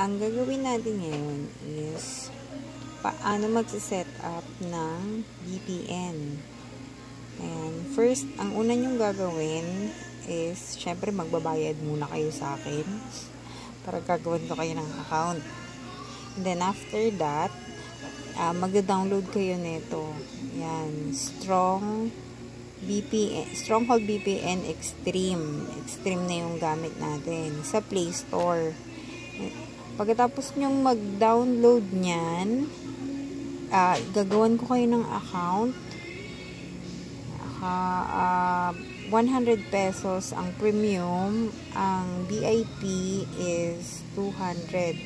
ang gagawin natin ngayon is paano mag-set up ng VPN. And first, ang una nyong gagawin is, syempre magbabayad muna kayo sa akin para gagawin ko kayo ng account. And then after that, uh, mag-download kayo nito. Yan, Strong VPN, Stronghold VPN Extreme. Extreme na yung gamit natin sa Play Store. Pagkatapos nyong mag-download niyan, uh, gagawan ko kayo ng account. Uh, uh, 100 pesos ang premium. Ang VIP is 200.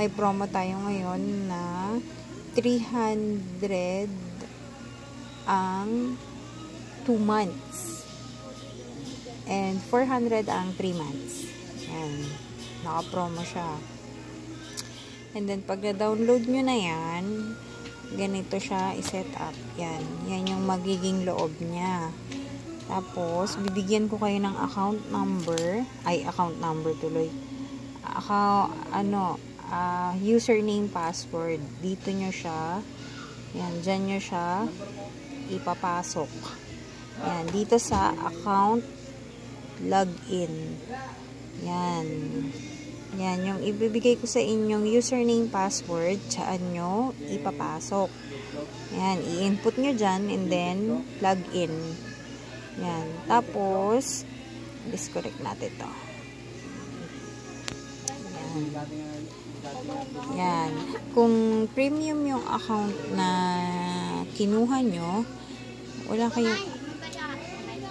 May promo tayo ngayon na 300 ang 2 months. And 400 ang 3 months. Yan. Naka-promo siya. And then, pag na-download nyo na yan, ganito siya i-set up. Yan. Yan yung magiging loob niya. Tapos, bibigyan ko kayo ng account number. Ay, account number tuloy. Account, ano, uh, username, password. Dito nyo siya. Yan, dyan nyo siya ipapasok. Yan, dito sa account login. Yan. Yan, yung ibibigay ko sa inyong username, password, saan nyo ipapasok. Yan, i-input nyo dyan, and then, log in. Yan. Tapos, disconnect natin to. Yan. Yan. Kung premium yung account na kinuha nyo, wala kayong,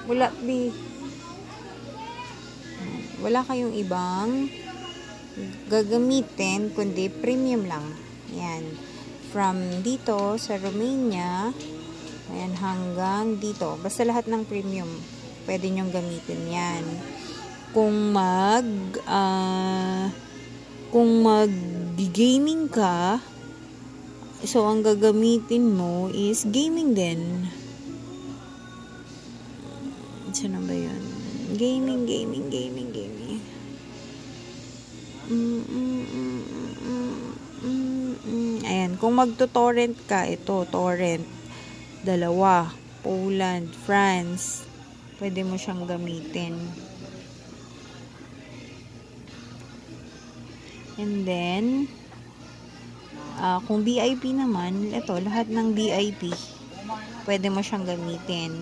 wala, wala kayong ibang gagamitin, kundi premium lang. Yan. From dito sa Romania, ayan, hanggang dito. Basta lahat ng premium, pwede nyong gamitin yan. Kung mag, uh, kung mag-gaming ka, so ang gagamitin mo is gaming din. Saan ba yun? Gaming, gaming, gaming, gaming. Ayan, kung magto-torrent ka, ito, torrent. Dalawa. Poland, France. Pwede mo siyang gamitin. And then, uh, kung VIP naman, ito, lahat ng VIP, pwede mo siyang gamitin.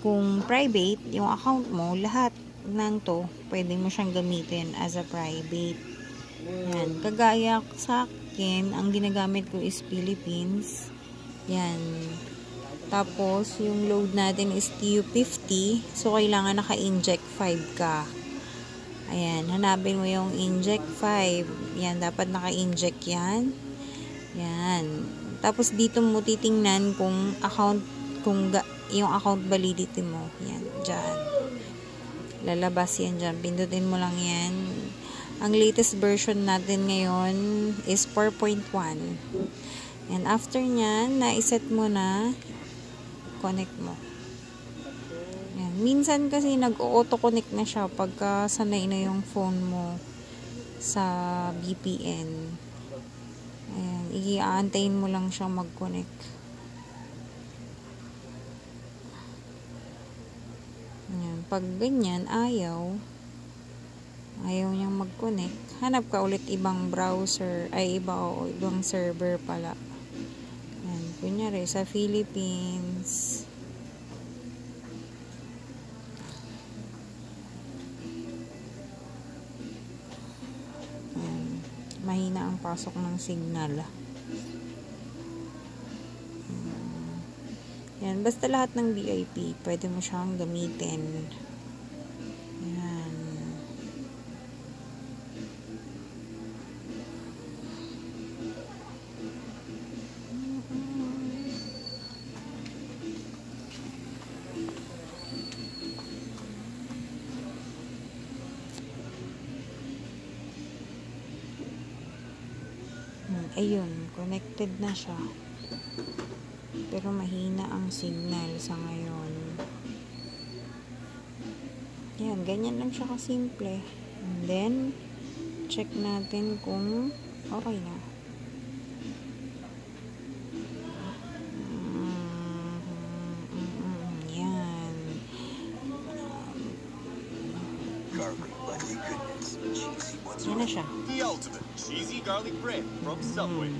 Kung private, yung account mo, lahat ng to, pwede mo siyang gamitin as a private. Yan. Kagaya sa akin, ang ginagamit ko is Philippines. Yan. Tapos, yung load natin is TU50. So, kailangan naka-inject 5 ka. Ayan. Hanapin mo yung inject 5. Yan. Dapat naka-inject yan. Yan. Tapos, dito mo titingnan kung account, kung yung account validity mo. Yan. Diyan lalabas yan dyan. Pindutin mo lang yan. Ang latest version natin ngayon is 4.1. And after nyan, na-set mo na, connect mo. Yan. Minsan kasi nag-auto-connect na siya pagka sanay na yung phone mo sa VPN. Ayan. I-aantayin mo lang siyang mag-connect. Ayan. Pag ganyan, ayaw. Ayaw niyang mag-connect. Hanap ka ulit ibang browser. Ay, iba o ibang server pala. Ayan. Kunyari, sa Philippines. Ayan. Mahina ang pasok ng signal. Yan, basta lahat ng VIP, pwede mo siyang gamitin. Yan. Hmm, ayun, connected na siya pero mahina ang signal sa ngayon yan, ganyan lang siya kasimple and then check natin kung okay na. Mm, mm, mm, Yan. Yan na siya. The ultimate cheesy garlic bread from Subway.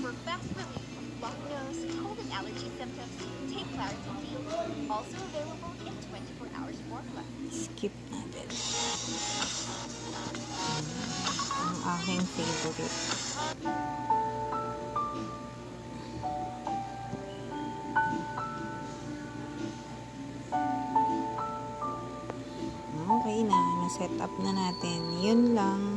For fast relief of blocked nose, cold and allergy symptoms, take Claritin D. Also available in 24 hours formula. Skip natin. Ang aking favorite. Okay na. Na-set up na natin. Yun lang.